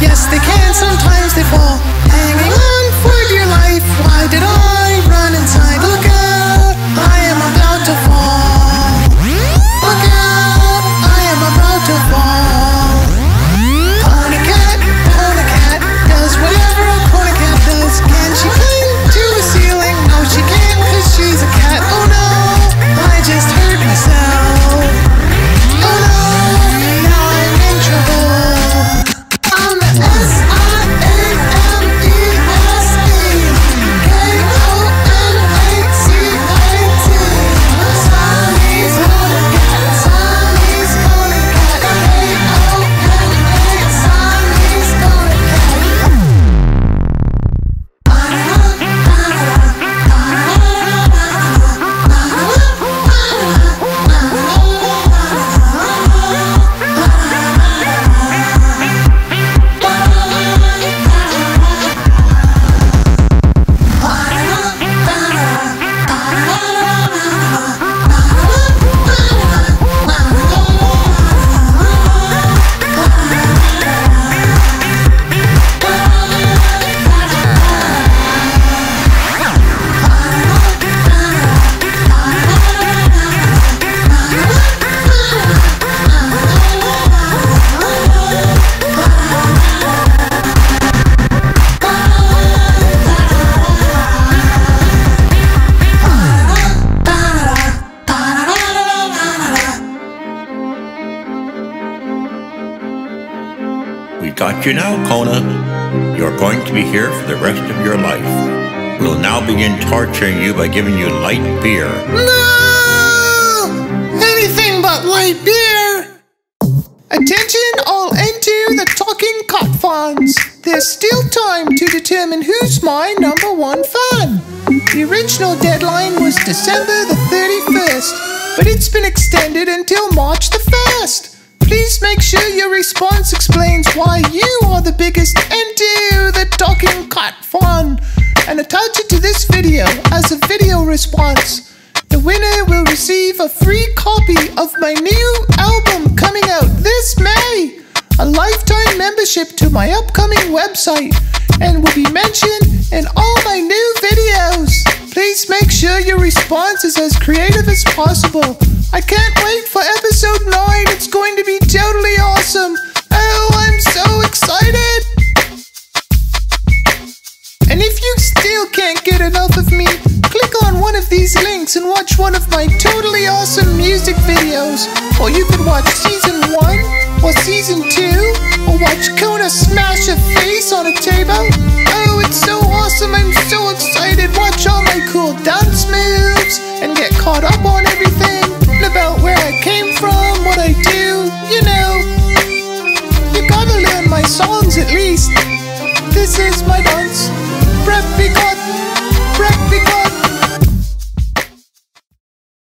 Yes, they can, sometimes they fall. We got you now, Kona. You're going to be here for the rest of your life. We'll now begin torturing you by giving you light beer. No! Anything but light beer! Attention all N2 the talking cat fans. There's still time to determine who's my number one fan. The original deadline was December the 31st, but it's been extended until March the 1st. Please make sure your response explains why you are the biggest N2 the talking cat fan and attach it to this video as a video response. The winner will receive a free copy of my new album coming out this May, a lifetime membership to my upcoming website, and will be mentioned in all my new videos. Please make sure your response is as creative as possible. I can't one of my totally awesome music videos. Or you can watch season 1 or season 2 or watch Kona smash a face on a table. Oh, it's so awesome. I'm so excited. Watch all my cool dance moves and get caught up on everything about where I came from, what I do, you know. You gotta learn my songs at least. This is my